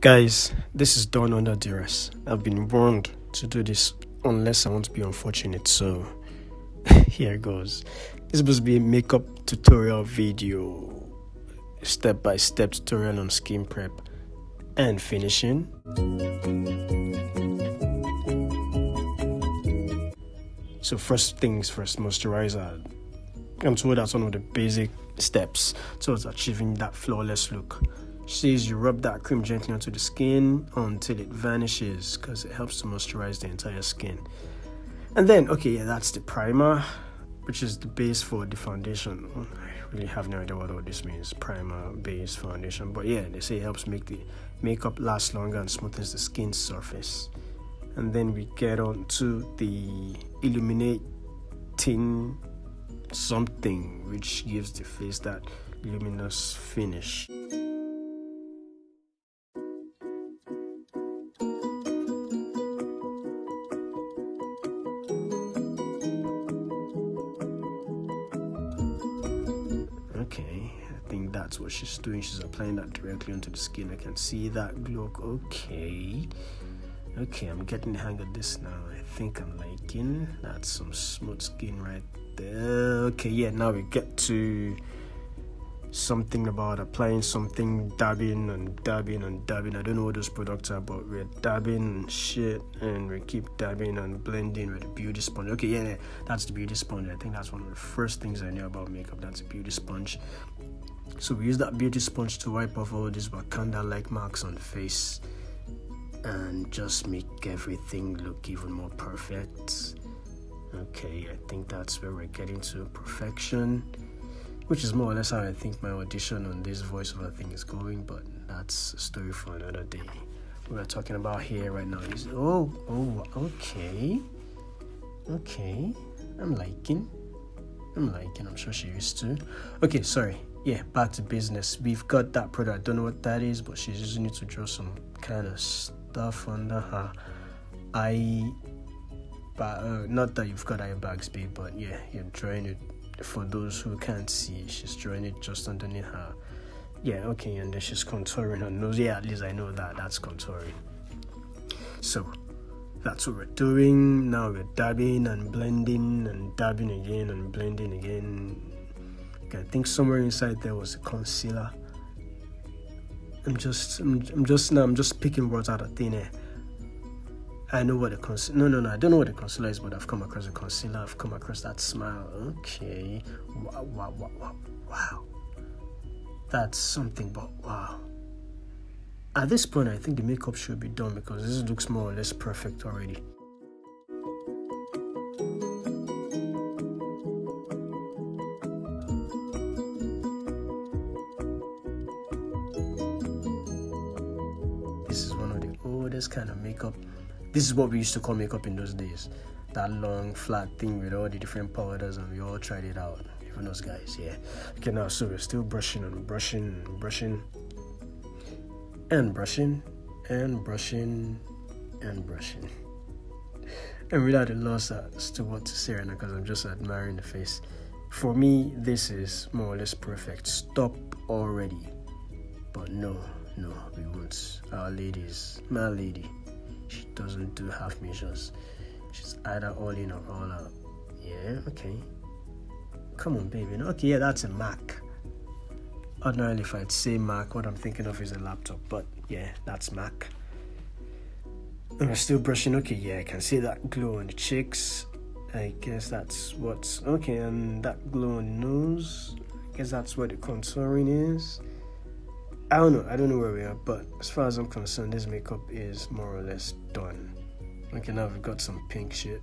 Guys, this is done under duress. I've been warned to do this unless I want to be unfortunate, so here goes. This to be a makeup tutorial video, step by step tutorial on skin prep and finishing. So, first things first, moisturizer. I'm told that's one of the basic steps towards achieving that flawless look. She says you rub that cream gently onto the skin until it vanishes because it helps to moisturize the entire skin. And then, okay, yeah, that's the primer, which is the base for the foundation. I really have no idea what all this means primer, base, foundation. But yeah, they say it helps make the makeup last longer and smoothens the skin surface. And then we get on to the illuminating something which gives the face that luminous finish. That's what she's doing. She's applying that directly onto the skin. I can see that glow. Okay. Okay, I'm getting the hang of this now. I think I'm liking. That's some smooth skin right there. Okay, yeah, now we get to something about applying something, dabbing and dabbing and dabbing. I don't know what those products are, but we're dabbing and shit, and we keep dabbing and blending with the beauty sponge. Okay, yeah, yeah, that's the beauty sponge. I think that's one of the first things I knew about makeup. That's a beauty sponge. So we use that beauty sponge to wipe off all these Wakanda-like marks on the face and just make everything look even more perfect. Okay, I think that's where we're getting to perfection which is more or less how I think my audition on this voiceover thing is going, but that's a story for another day. What we're talking about here right now is oh, oh, okay, okay, I'm liking, I'm liking, I'm sure she used to. Okay, sorry, yeah, back to business. We've got that product, I don't know what that is, but she's using it to draw some kind of stuff under her eye. But uh, not that you've got eye bags, babe, but yeah, you're drawing it for those who can't see, she's drawing it just underneath her. Yeah, okay, and then she's contouring her nose. Yeah, at least I know that that's contouring. So that's what we're doing. Now we're dabbing and blending and dabbing again and blending again. Okay, I think somewhere inside there was a concealer. I'm just, I'm, I'm just now, I'm just picking words out of thin air. I know what a concealer. No, no, no. I don't know what a concealer is, but I've come across a concealer. I've come across that smile. Okay. Wow, wow, wow, wow, wow. That's something, but wow. At this point, I think the makeup should be done because this looks more or less perfect already. Oldest kind of makeup this is what we used to call makeup in those days. That long flat thing with all the different powders, and we all tried it out. Even those guys, yeah. Okay, now so we're still brushing and brushing and brushing and brushing and brushing and brushing. Really at a loss as to what to say right now because I'm just admiring the face. For me, this is more or less perfect. Stop already. But no, no, we won't. Our ladies, my lady, she doesn't do half measures. She's either all in or all out. Yeah, okay. Come on, baby. Okay, yeah, that's a Mac. Ordinarily, if I'd say Mac, what I'm thinking of is a laptop, but yeah, that's Mac. And we're still brushing. Okay, yeah, I can see that glow on the cheeks. I guess that's what's okay, and that glow on the nose. I guess that's where the contouring is. I don't know. I don't know where we are, but as far as I'm concerned, this makeup is more or less done. Okay, now we've got some pink shit,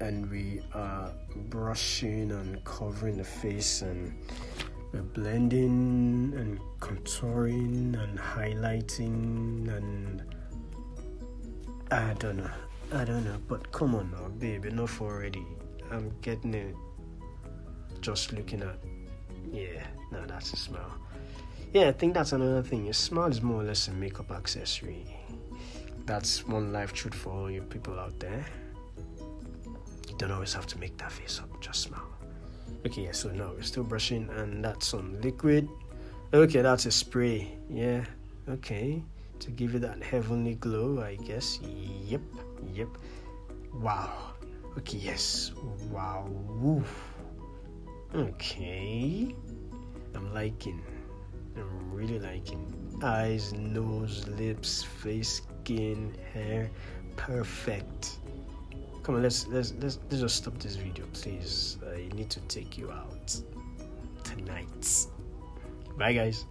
and we are brushing and covering the face, and we're blending and contouring and highlighting, and I don't know. I don't know, but come on now, babe, enough already. I'm getting it. Just looking at, yeah, no, that's a smile yeah, I think that's another thing. Your smile is more or less a makeup accessory. That's one life truth for all you people out there. You don't always have to make that face up, just smile. Okay, yeah, so now we're still brushing, and that's some liquid. Okay, that's a spray. Yeah, Okay, to give you that heavenly glow, I guess. Yep, yep. Wow. Okay, yes. Wow. Okay. I'm liking. I'm really liking. Eyes, nose, lips, face, skin, hair. Perfect. Come on, let's let's let's, let's just stop this video, please. I need to take you out tonight. Bye guys.